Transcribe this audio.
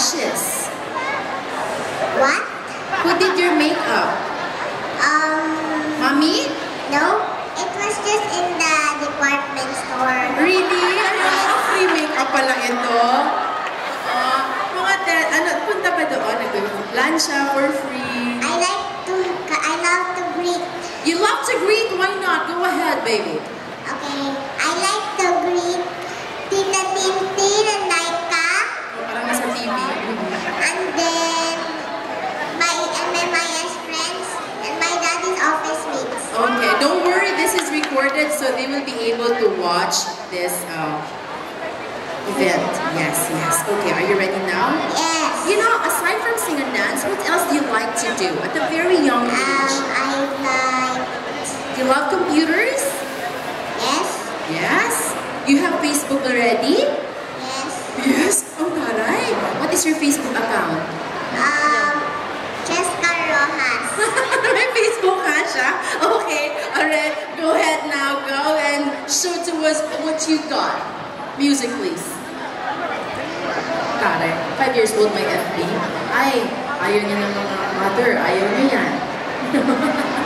lashes. What? Who did your makeup? Um, Mommy? no. It was just in the department store. Really? Ano? Free makeup pala ito? Ah, mga te, ano, punta pa doon, nag-lunch siya for free. I like to, I love to greet. You love to greet, why not? Go ahead, baby. And then, my, and my Maya's friends. And my daddy's office mates. Okay, don't worry, this is recorded so they will be able to watch this uh, event. Yes, yes. Okay, are you ready now? Yes. You know, aside from sing and dance, what else do you like to do at a very young age? Um, age? I like, Do you love computers? yes, Yes. You have Facebook already? What is your Facebook account? Um, Jessica Rojas. May Facebook ka siya? Okay. Alright. Go ahead now. Go and show to us what you got. Music, please. Taray. Five years old, my FB. Ay, ayaw niya ng mga mother. Ayaw niya yan.